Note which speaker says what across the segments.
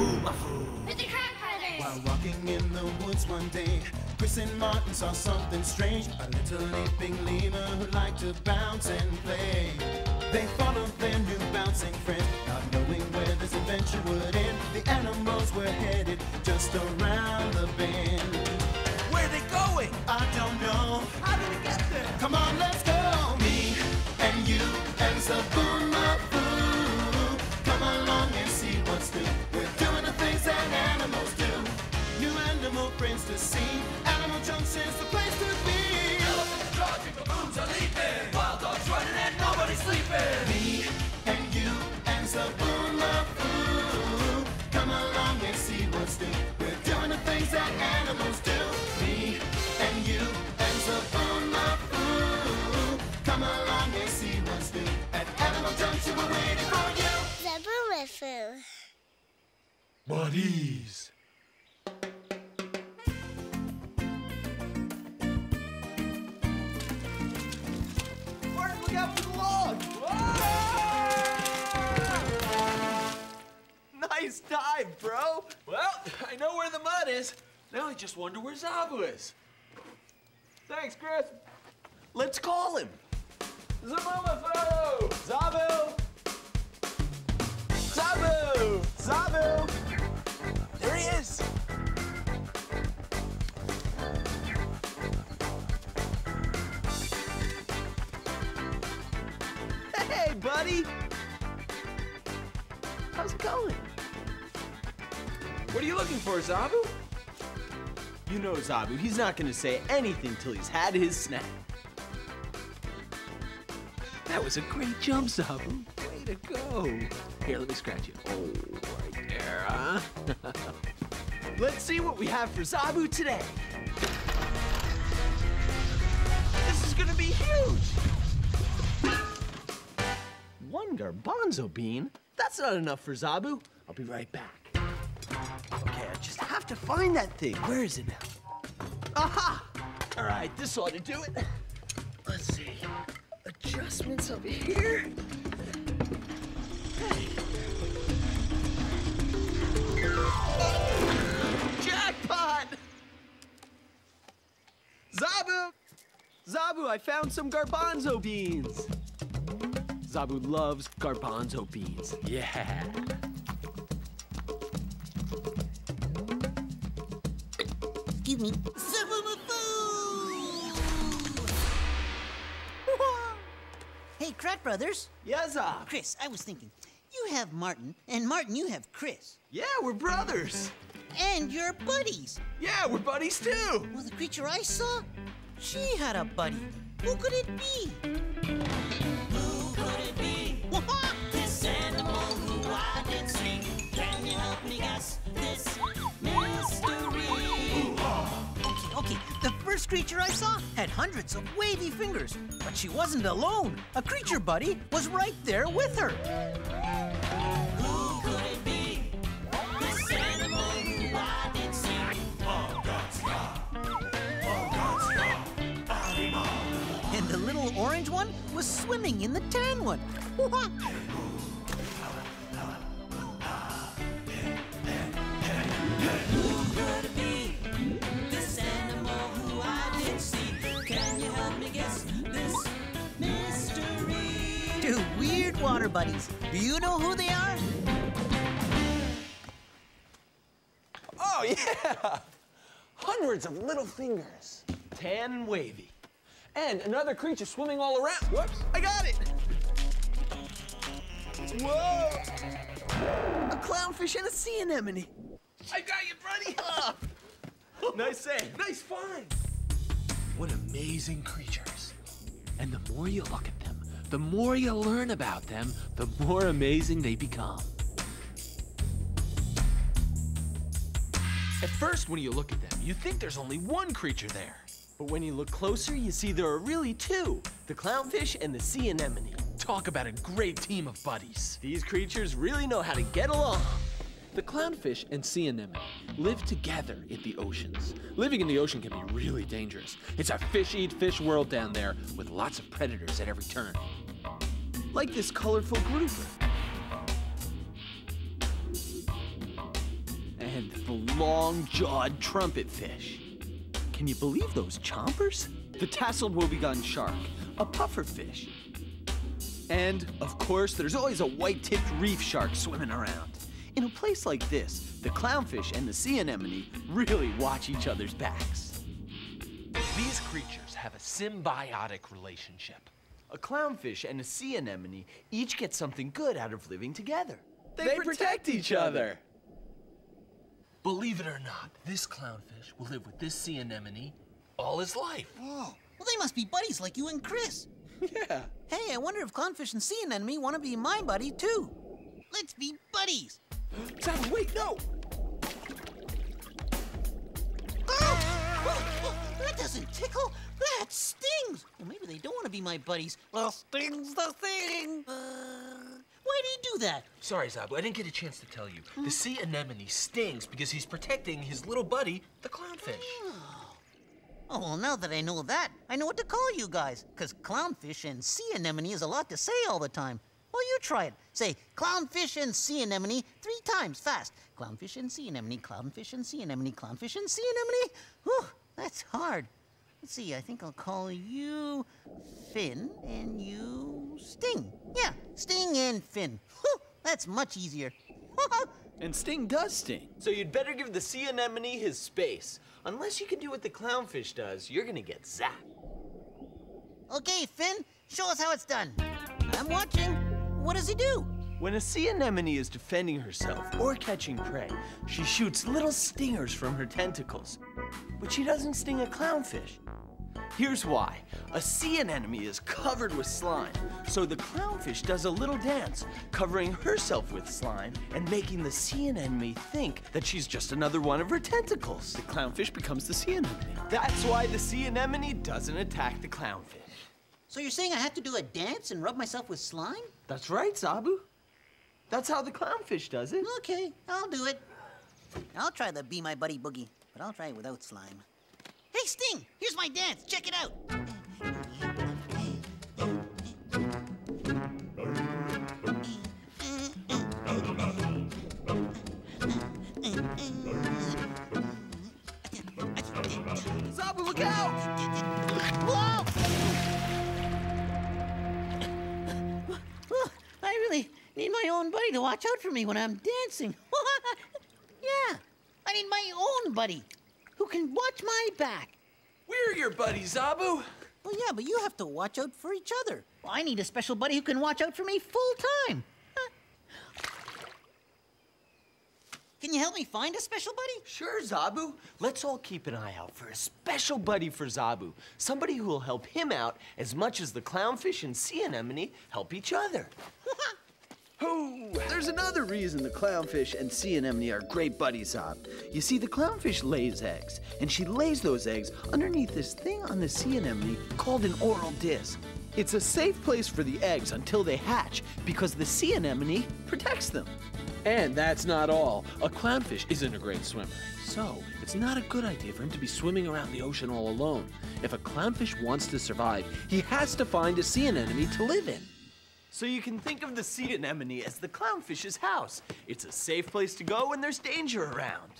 Speaker 1: It's the Kratt Brothers!
Speaker 2: While walking in the woods one day, Chris and Martin saw something strange. A little leaping lemur who liked to bounce and play. They followed their new bouncing friend, not knowing where this adventure would end. The animals were headed just around the bend.
Speaker 3: Where are they going?
Speaker 2: I don't
Speaker 3: Buddies. Martin, look out for the log! Nice dive, bro. Well, I know where the mud is. Now I just wonder where Zoboo is. Thanks, Chris. Let's call him. Zoboomafoo! Zoboo! Zoboo! Zoboo! Is! Hey, buddy! How's it going? What are you looking for, Zoboo? You know Zoboo, he's not gonna say anything till he's had his snack. That was a great jump, Zoboo. Way to go. Here, let me scratch you. Oh, right there, huh? Let's see what we have for Zoboo today. This is gonna be huge. One garbanzo bean? That's not enough for Zoboo. I'll be right back. Okay, I just have to find that thing. Where is it now? Aha! All right, this ought to do it. Let's see. Adjustments over here. I found some garbanzo beans. Zoboo loves garbanzo beans. Yeah.
Speaker 4: Excuse me. hey, Kratt Brothers.
Speaker 3: Yeah, Zob.
Speaker 4: Chris, I was thinking, you have Martin, and Martin, you have Chris.
Speaker 3: Yeah, we're brothers.
Speaker 4: And you're buddies.
Speaker 3: Yeah, we're buddies too.
Speaker 4: Well, the creature I saw, she had a buddy. Who could it be? Who could it be? This animal who I did see. Can you help me guess this mystery? Okay, okay. The first creature I saw had hundreds of wavy fingers, but she wasn't alone. A creature buddy was right there with her. Was swimming in the tan one. Who could it be? This animal who I did see. Can you help me guess this mystery? Two weird water buddies. Do you know who they are?
Speaker 3: Oh, yeah. Hundreds of little fingers. Tan and wavy. And another creature swimming all around. Whoops, I got it. Whoa. A clownfish and a sea anemone. I got you, buddy. Ah. nice save. Nice find. What amazing creatures. And the more you look at them, the more you learn about them, the more amazing they become. At first, when you look at them, you think there's only one creature there. But when you look closer, you see there are really two the clownfish and the sea anemone. Talk about a great team of buddies. These creatures really know how to get along. The clownfish and sea anemone live together in the oceans. Living in the ocean can be really dangerous. It's a fish eat fish world down there with lots of predators at every turn. Like this colorful grouper. And the long-jawed trumpet fish. Can you believe those chompers? The tasseled wobbegong shark, a puffer fish. And, of course, there's always a white-tipped reef shark swimming around. In a place like this, the clownfish and the sea anemone really watch each other's backs.
Speaker 5: These creatures have a symbiotic relationship.
Speaker 3: A clownfish and a sea anemone each get something good out of living together.
Speaker 5: They protect each other. Believe it or not, this clownfish will live with this sea anemone all his life.
Speaker 4: Oh, well, they must be buddies like you and Chris.
Speaker 5: Yeah.
Speaker 4: Hey, I wonder if Clownfish and Sea Anemone want to be my buddy, too. Let's be buddies.
Speaker 5: Sam, wait, no!
Speaker 4: Oh, that doesn't tickle. That stings. Well, maybe they don't want to be my buddies. Well, stings the thing. Uh, why do you do that?
Speaker 5: Sorry, Zoboo, I didn't get a chance to tell you. The sea anemone stings because he's protecting his little buddy, the clownfish.
Speaker 4: Oh, oh well, now that I know that, I know what to call you guys. Because clownfish and sea anemone is a lot to say all the time. Well, you try it. Say, clownfish and sea anemone three times fast. Clownfish and sea anemone, clownfish and sea anemone, clownfish and sea anemone. Whew, that's hard. Let's see, I think I'll call you Finn and you Sting. Yeah, Sting and Finn. Whew, that's much easier.
Speaker 3: And Sting does sting. So you'd better give the sea anemone his space. Unless you can do what the clownfish does, you're gonna get zapped.
Speaker 4: okay, Finn, show us how it's done. I'm watching. What does he do?
Speaker 3: When a sea anemone is defending herself or catching prey, she shoots little stingers from her tentacles. But she doesn't sting a clownfish. Here's why. A sea anemone is covered with slime, so the clownfish does a little dance, covering herself with slime and making the sea anemone think that she's just another one of her tentacles. The clownfish becomes the sea anemone. That's why the sea anemone doesn't attack the clownfish.
Speaker 4: So you're saying I have to do a dance and rub myself with slime?
Speaker 3: That's right, Zoboo. That's how the clownfish does it.
Speaker 4: Okay, I'll do it. I'll try the Be My Buddy Boogie, but I'll try it without slime. Hey, Sting, here's my dance. Check it out.
Speaker 3: Zoboo, look out!
Speaker 4: Whoa! I really need my own buddy to watch out for me when I'm dancing. Yeah, I need my own buddy who can watch my back.
Speaker 3: We're your buddies, Zoboo.
Speaker 4: Well, yeah, but you have to watch out for each other. Well, I need a special buddy who can watch out for me full time. Huh. Can you help me find a special buddy?
Speaker 3: Sure, Zoboo. Let's all keep an eye out for a special buddy for Zoboo. Somebody who will help him out as much as the clownfish and sea anemone help each other. There's another reason the clownfish and sea anemone are great buddies, Zob. You see, the clownfish lays eggs, and she lays those eggs underneath this thing on the sea anemone called an oral disc. It's a safe place for the eggs until they hatch because the sea anemone protects them.
Speaker 5: And that's not all. A clownfish isn't a great swimmer. So, it's not a good idea for him to be swimming around the ocean all alone. If a clownfish wants to survive, he has to find a sea anemone to live in.
Speaker 3: So you can think of the sea anemone as the clownfish's house. It's a safe place to go when there's danger around.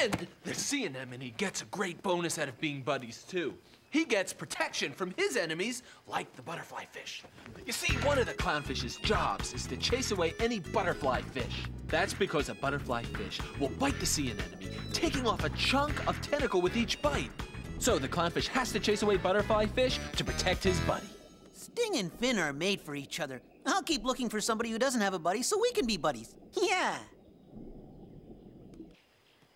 Speaker 5: And the sea anemone gets a great bonus out of being buddies, too. He gets protection from his enemies, like the butterfly fish. You see, one of the clownfish's jobs is to chase away any butterfly fish. That's because a butterfly fish will bite the sea anemone, taking off a chunk of tentacle with each bite. So the clownfish has to chase away butterfly fish to protect his buddy.
Speaker 4: Sting and Finn are made for each other. I'll keep looking for somebody who doesn't have a buddy so we can be buddies. Yeah.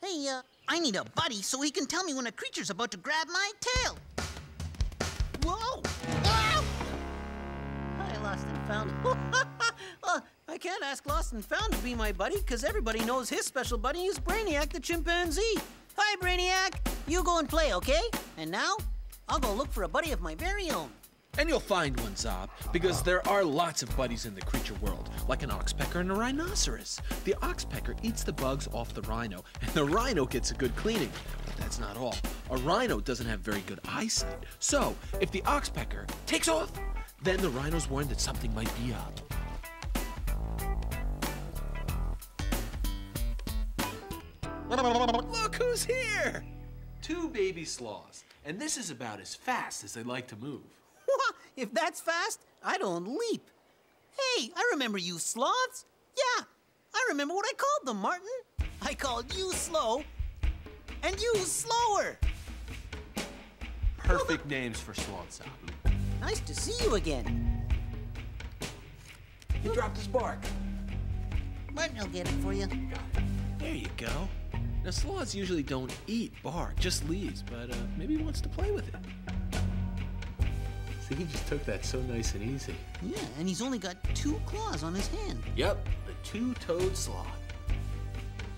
Speaker 4: Hey, uh, I need a buddy so he can tell me when a creature's about to grab my tail. Whoa! Ow! I lost and found. well, I can't ask Lost and Found to be my buddy because everybody knows his special buddy is Brainiac the chimpanzee. Hi, Brainiac. You go and play, okay? And now, I'll go look for a buddy of my very own.
Speaker 5: And you'll find one, Zob, because there are lots of buddies in the creature world, like an oxpecker and a rhinoceros. The oxpecker eats the bugs off the rhino, and the rhino gets a good cleaning. But that's not all. A rhino doesn't have very good eyesight. So, if the oxpecker takes off, then the rhino's warned that something might be up.
Speaker 3: Look who's here!
Speaker 5: Two baby sloths, and this is about as fast as they like to move.
Speaker 4: if that's fast, I don't leap. Hey, I remember you sloths. Yeah, I remember what I called them, Martin. I called you slow, and you slower.
Speaker 5: Perfect names for sloths, Zoboo.
Speaker 4: Nice to see you again.
Speaker 5: He dropped his bark.
Speaker 4: Martin will get it for you.
Speaker 3: There you go. Now, sloths usually don't eat bark, just leaves, but uh, maybe he wants to play with it. See, he just took that so nice and easy.
Speaker 4: Yeah, and he's only got two claws on his hand.
Speaker 3: Yep, the two-toed sloth.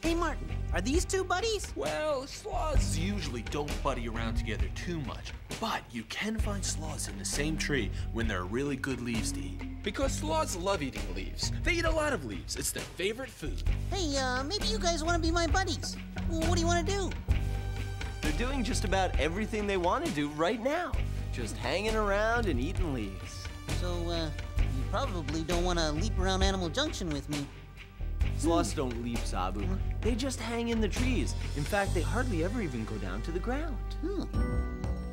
Speaker 4: Hey, Martin, are these two buddies?
Speaker 5: Well, sloths usually don't buddy around together too much, but you can find sloths in the same tree when there are really good leaves to eat. Because sloths love eating leaves. They eat a lot of leaves. It's their favorite food.
Speaker 4: Hey, uh, maybe you guys want to be my buddies. What do you want to do?
Speaker 6: They're doing just about everything they want to do right now. Just hanging around and eating leaves.
Speaker 4: So, uh, you probably don't want to leap around Animal Junction with me.
Speaker 6: Sloths don't leap, Zoboo. They just hang in the trees. In fact, they hardly ever even go down to the ground.
Speaker 4: Hmm.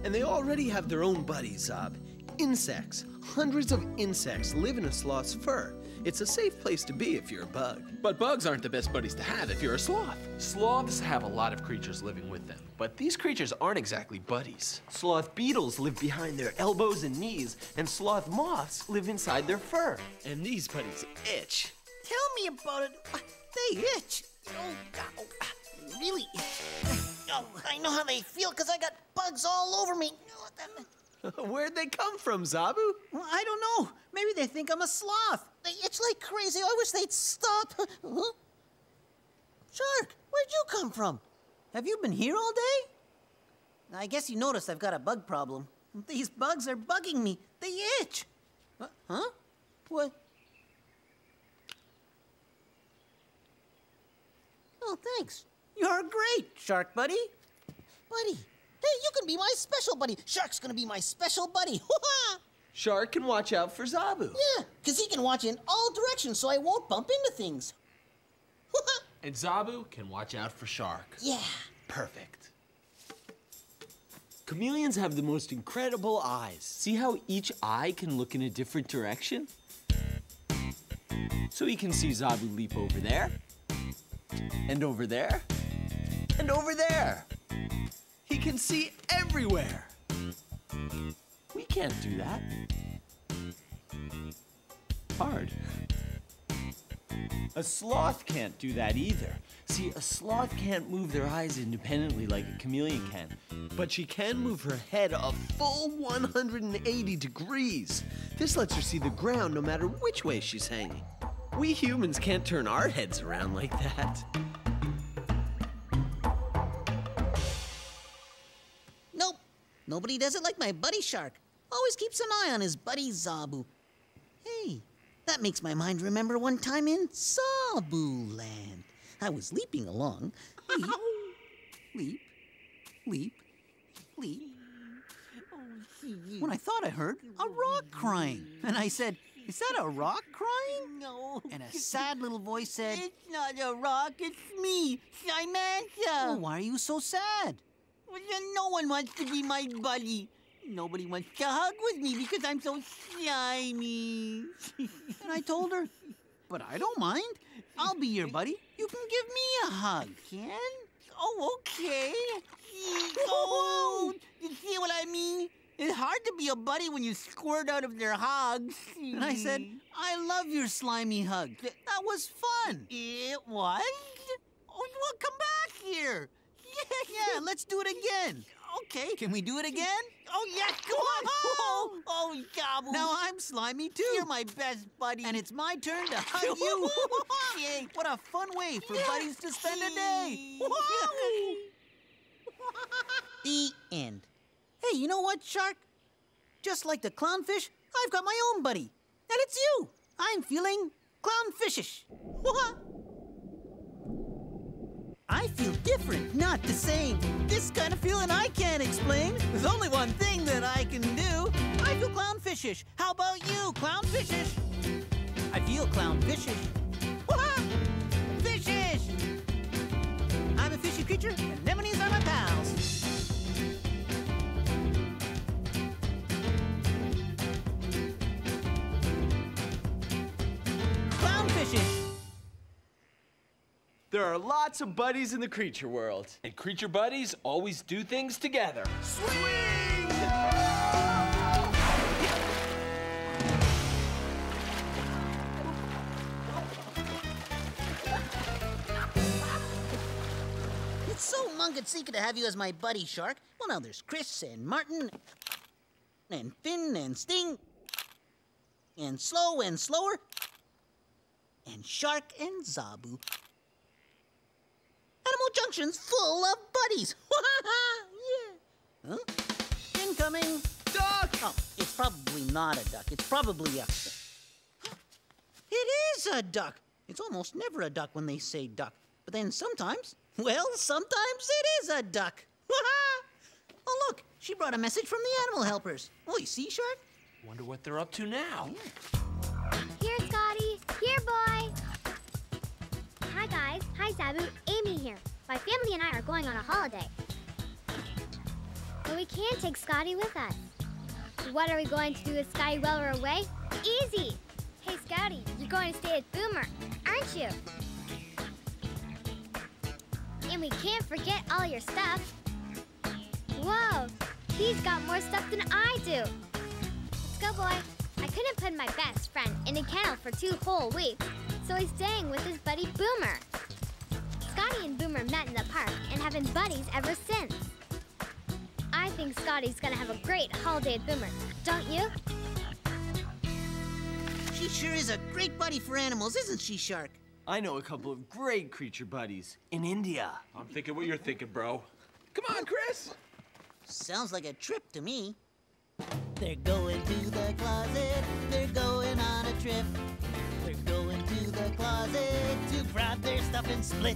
Speaker 3: And they already have their own buddies, Zob. Insects. Hundreds of insects live in a sloth's fur. It's a safe place to be if you're a bug. But bugs aren't the best buddies to have if you're a sloth.
Speaker 5: Sloths have a lot of creatures living with them, but these creatures aren't exactly buddies.
Speaker 6: Sloth beetles live behind their elbows and knees, and sloth moths live inside their fur.
Speaker 3: And these buddies itch.
Speaker 4: Tell me about it. Uh, they itch. Oh, God. Oh, really itch. Oh, I know how they feel because I got bugs all over me.
Speaker 3: Where'd they come from, Zoboo?
Speaker 4: Well, I don't know. Maybe they think I'm a sloth. They itch like crazy. I wish they'd stop. Shark, where'd you come from? Have you been here all day? I guess you noticed I've got a bug problem. These bugs are bugging me. They itch. Uh, huh? What? Oh, thanks. You're great, Shark Buddy. Buddy. Hey, you can be my special buddy. Shark's gonna be my special buddy.
Speaker 6: Shark can watch out for Zoboo.
Speaker 4: yeah, because he can watch in all directions so I won't bump into things.
Speaker 5: And Zoboo can watch out for Shark.
Speaker 4: yeah.
Speaker 3: Perfect.
Speaker 6: Chameleons have the most incredible eyes. See how each eye can look in a different direction? So he can see Zoboo leap over there, and over there, and over there.
Speaker 3: Can see everywhere.
Speaker 6: We can't do that. Hard. A sloth can't do that either. See, a sloth can't move their eyes independently like a chameleon can.
Speaker 3: But she can move her head a full 180 degrees. This lets her see the ground no matter which way she's hanging. We humans can't turn our heads around like that.
Speaker 4: Nobody does it like my buddy Shark. Always keeps an eye on his buddy Zoboo. Hey, that makes my mind remember one time in Zoboo Land. I was leaping along. Leap, leap, leap, leap. When I thought I heard a rock crying. And I said, Is that a rock crying? No. And a sad little voice said, It's not a rock, it's me, Simantha. Oh, why are you so sad? No one wants to be my buddy. Nobody wants to hug with me because I'm so slimy. and I told her, but I don't mind. I'll be your buddy. You can give me a hug. Can? Oh, okay. Oh, you see what I mean? It's hard to be a buddy when you squirt out of their hugs. And I said, I love your slimy hug. That was fun. It was? Oh, well, come back here. Yeah, let's do it again. Okay. Can we do it again? Oh, yeah, go on. Oh, oh, Gobble. Now I'm slimy too. You're my best buddy. And it's my turn to hug you. Yay. What a fun way for buddies to spend a day. the end. Hey, you know what, Shark? Just like the clownfish, I've got my own buddy. And it's you. I'm feeling clownfishish. I feel different, not the same. This kind of feeling I can't explain. There's only one thing that I can do. I feel clownfishish. How about you, clownfishish? I feel clownfishish. Fishish! I'm a fishy
Speaker 5: There are lots of buddies in the creature world.
Speaker 7: And creature buddies always do things together.
Speaker 4: It's so Mungatsika to have you as my buddy, Shark. Well, now there's Chris and Martin, and Finn and Sting, and Slow and Slower, and Shark and Zoboo. Animal Junction's full of buddies. yeah. Huh? Incoming.
Speaker 5: Duck!
Speaker 4: Oh, it's probably not a duck. It's probably a. It is a duck. It's almost never a duck when they say duck. But then sometimes, well, sometimes it is a duck. oh, look, she brought a message from the animal helpers. Oh, you see, Shark?
Speaker 7: Wonder what they're up to now.
Speaker 1: Here, Scotty. Here, boy. Hi, guys. Hi, Zoboo. Amy here. My family and I are going on a holiday. But we can't take Scotty with us. What are we going to do with Scotty while we're away? Easy. Hey, Scotty, you're going to stay at Boomer, aren't you? And we can't forget all your stuff. Whoa, he's got more stuff than I do. Let's go, boy. I couldn't put my best friend in a kennel for two whole weeks, so he's staying with his buddy Boomer. Scotty and Boomer met in the park and have been buddies ever since. I think Scotty's gonna have a great holiday at Boomer, don't you?
Speaker 4: She sure is a great buddy for animals, isn't she, Shark?
Speaker 8: I know a couple of great creature buddies in India.
Speaker 7: I'm thinking what you're thinking, bro. Come on, Chris.
Speaker 4: Sounds like a trip to me. They're going to the closet. They're going on a trip. They're going to the closet to grab their stuff and split.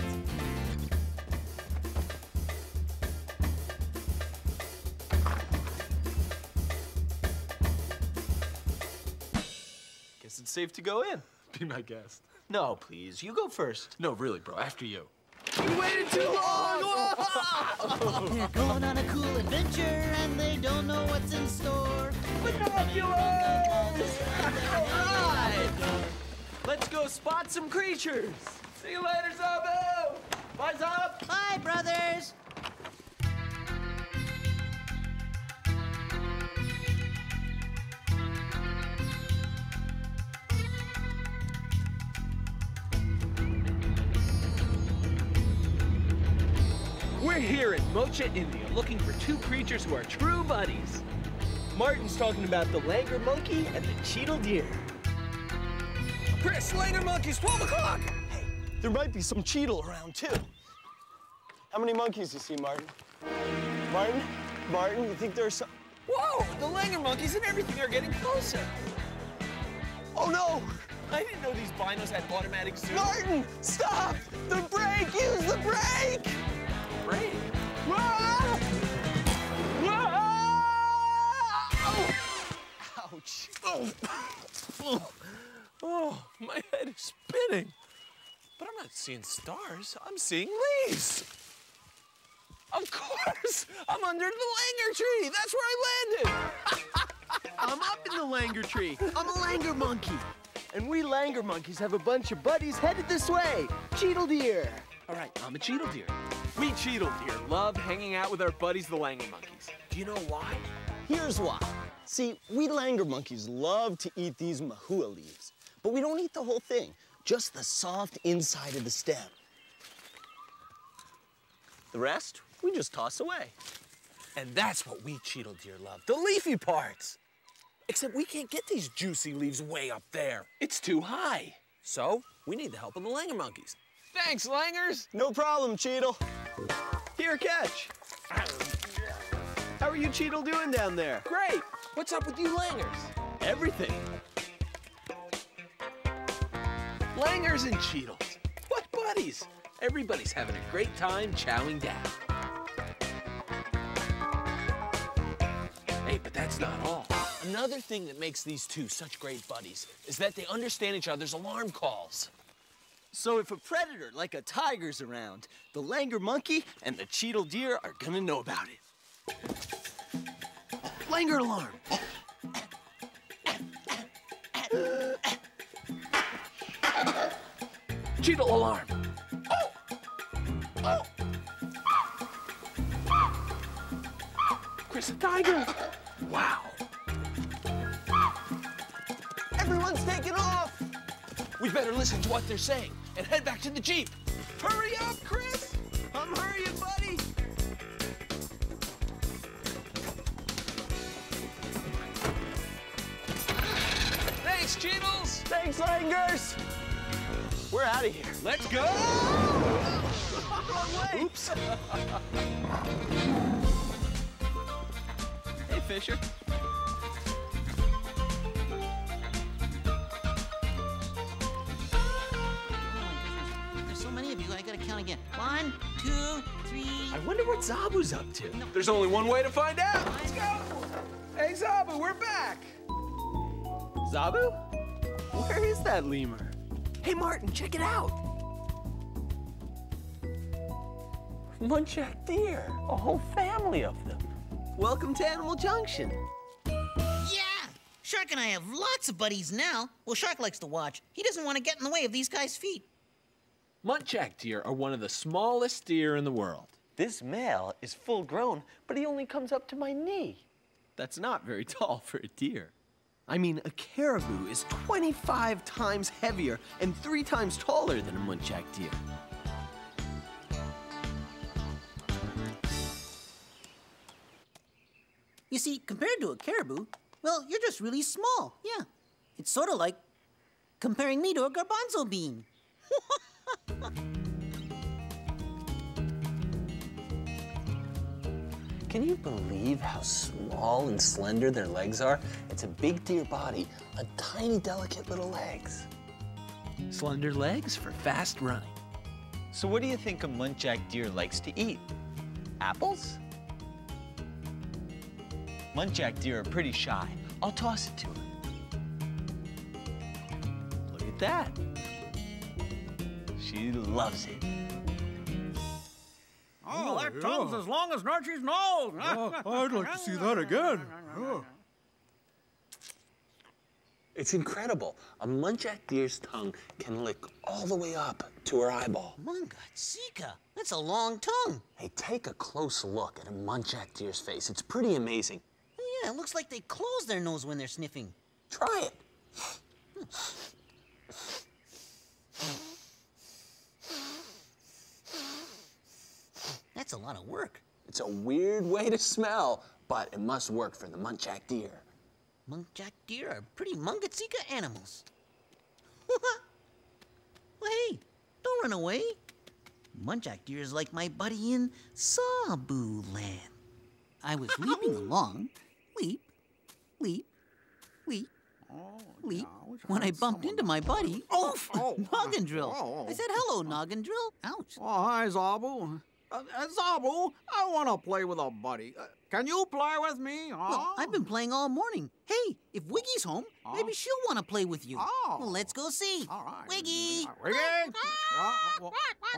Speaker 5: Guess it's safe to go in.
Speaker 7: Be my guest.
Speaker 5: No, please, you go first.
Speaker 7: No, really, bro. After you.
Speaker 5: You waited too long!
Speaker 4: Oh, They're going on a cool adventure and they don't know what's in store.
Speaker 5: Let's go spot some creatures.
Speaker 7: See you later, Zoboo.
Speaker 5: Bye, oh, up.
Speaker 4: Bye, brothers.
Speaker 5: We're here in Mocha, India, looking for two creatures who are true buddies. Martin's talking about the langur monkey and the chital deer.
Speaker 7: Chris, Langur Monkeys, 12 o'clock.
Speaker 3: Hey, there might be some chital around too. How many monkeys do you see, Martin? Martin? Martin, you think there's some?
Speaker 5: Whoa, the Langur monkeys and everything are getting closer.
Speaker 3: Oh no!
Speaker 5: I didn't know these binos had automatic zoom.
Speaker 3: Martin, stop! The brake! Use the brake!
Speaker 5: Brake.
Speaker 3: Ah! Ah!
Speaker 5: Ouch. Oh. Oh, my head is spinning. But I'm not seeing stars. I'm seeing leaves. Of course, I'm under the Langur tree. That's where I landed. I'm up in the Langur tree. I'm a Langur monkey. And we Langur monkeys have a bunch of buddies headed this way. Chital deer. All right, I'm a chital deer. We chital deer love hanging out with our buddies, the Langur monkeys. Do you know why?
Speaker 3: Here's why. See, we Langur monkeys love to eat these mahua leaves, but we don't eat the whole thing, just the soft inside of the stem. The rest, we just toss away.
Speaker 5: And that's what we chital deer love, the leafy parts. Except we can't get these juicy leaves way up there. It's too high. So we need the help of the Langur monkeys. Thanks, langurs.
Speaker 3: No problem, Chital.
Speaker 5: Here, catch.
Speaker 8: How are you Chital doing down there?
Speaker 5: Great. What's up with you langurs?
Speaker 8: Everything.
Speaker 5: Langurs and chitals. What buddies? Everybody's having a great time chowing down. Hey, but that's not all. Another thing that makes these two such great buddies is that they understand each other's alarm calls.
Speaker 8: So if a predator like a tiger's around, the langur monkey and the chital deer are gonna know about it.
Speaker 5: Langur alarm. Chital alarm. Oh!
Speaker 3: Chris, a tiger. Wow.
Speaker 9: Everyone's taking off.
Speaker 5: We better listen to what they're saying and head back to the Jeep.
Speaker 6: Hurry up, Chris! I'm hurrying, buddy!
Speaker 5: Thanks, Chitals.
Speaker 9: Thanks, Langurs. We're out of here.
Speaker 5: Let's go.
Speaker 9: Oops. hey, Fisher.
Speaker 4: There's so many of you, I gotta count again. One, two, three.
Speaker 3: I wonder what Zoboo's up to.
Speaker 5: There's only one way to find out. Let's go. Hey, Zoboo, we're back.
Speaker 3: Zoboo? Where is that lemur? Hey, Martin, check it out. Muntjac deer, a whole family of them. Welcome to Animal Junction.
Speaker 4: Yeah! Shark and I have lots of buddies now. Well, Shark likes to watch. He doesn't want to get in the way of these guys' feet.
Speaker 5: Muntjac deer are one of the smallest deer in the world.
Speaker 3: This male is full grown, but he only comes up to my knee. That's not very tall for a deer. I mean, a caribou is 25 times heavier and three times taller than a muntjac deer.
Speaker 4: You see, compared to a caribou, well, you're just really small. Yeah. It's sort of like comparing me to a garbanzo bean.
Speaker 3: Can you believe how small and slender their legs are? It's a big deer body, a tiny, delicate little legs.
Speaker 5: Slender legs for fast running.
Speaker 9: So what do you think a muntjac deer likes to eat? Apples? Muntjac deer are pretty shy. I'll toss it to her.
Speaker 3: Look at that.
Speaker 9: She loves it.
Speaker 10: Oh, that oh, tongue's as long as Archie's nose.
Speaker 11: Oh, I'd like to see that again. Oh.
Speaker 3: It's incredible. A muntjac deer's tongue can lick all the way up to her eyeball.
Speaker 4: Mungatsika, that's a long tongue.
Speaker 3: Hey, take a close look at a muntjac deer's face. It's pretty amazing.
Speaker 4: Yeah, it looks like they close their nose when they're sniffing.
Speaker 3: Try it.
Speaker 4: That's a lot of work.
Speaker 3: It's a weird way to smell, but it must work for the muntjac deer.
Speaker 4: Muntjac deer are pretty Mungatsika animals. well, hey, don't run away. Muntjac deer is like my buddy in Zoboo Land. I was leaping along, leap, leap, leap, leap, when I bumped into my buddy, oof, Noggin Drill. oh I said, hello, Noggin Drill. Ouch.
Speaker 10: Oh, hi, Zoboo. Uh, Zoboo, I want to play with a buddy. Uh, can you play with me?
Speaker 4: Well. I've been playing all morning. Hey, if Wiggy's home, maybe she'll want to play with you.
Speaker 10: Oh.
Speaker 4: Well, let's go see.
Speaker 10: All right.
Speaker 4: Wiggy!
Speaker 10: Uh, Wiggy! Oh,
Speaker 4: I'm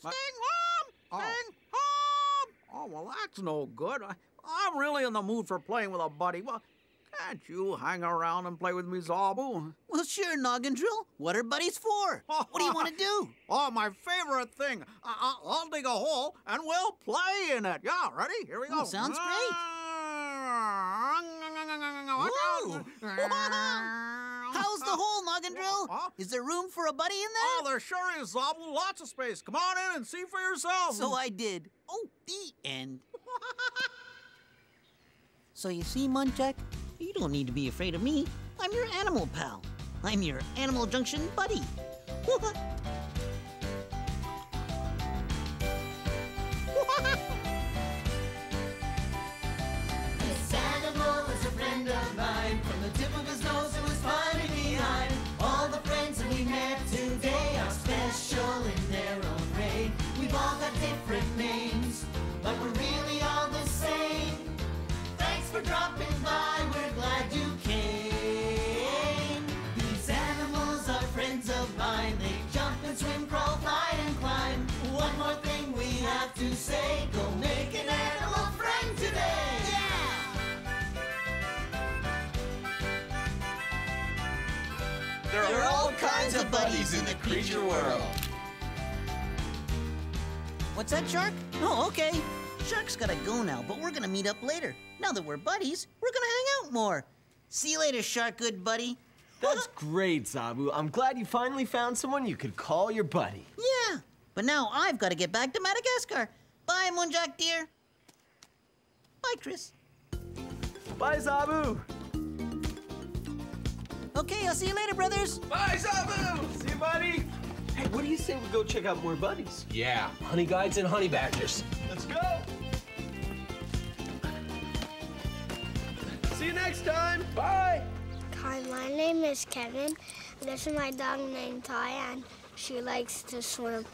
Speaker 4: staying home!
Speaker 10: oh.
Speaker 4: Staying home!
Speaker 10: Oh, well, that's no good. I, I'm really in the mood for playing with a buddy. Well, can't you hang around and play with me, Zoboo?
Speaker 4: Well, sure, Noggin Drill. What are buddies for? What do you want to do?
Speaker 10: Oh, my favorite thing. I, I, I'll dig a hole and we'll play in it. Yeah, ready? Here we go.
Speaker 4: Oh, sounds great. How's the hole, Noggin Drill?
Speaker 10: Huh?
Speaker 4: Is there room for a buddy in there?
Speaker 10: Oh,
Speaker 4: there?
Speaker 10: there sure is, Zoboo. Lots of space. Come on in and see for yourself.
Speaker 4: So I did. Oh, the end. so you see, Muntjac, you don't need to be afraid of me. I'm your animal pal. I'm your Animal Junction buddy.
Speaker 2: This animal is a friend of mine. From the tip of his nose to his spine behind. All the friends that we met today are special in their own way. We've all got different names, but we're really all the same. Thanks for dropping of
Speaker 4: buddies in the creature world. What's that, Shark? Oh, okay. Shark's gotta go now, but we're gonna meet up later. Now that we're buddies, we're gonna hang out more. See you later, Shark, good buddy.
Speaker 3: That's great, Zoboo. I'm glad you finally found someone you could call your buddy.
Speaker 4: Yeah, but now I've got to get back to Madagascar. Bye, Muntjac dear. Bye, Chris.
Speaker 3: Bye, Zoboo.
Speaker 4: Okay, I'll see you later, brothers.
Speaker 5: Bye, Zoboo!
Speaker 3: See you, buddy. Hey, what do you say we go check out more buddies?
Speaker 5: Yeah, honey guides and honey badgers.
Speaker 3: Let's go. See you next time.
Speaker 5: Bye!
Speaker 12: Hi, my name is Kevin. This is my dog named Ty, and she likes to swim.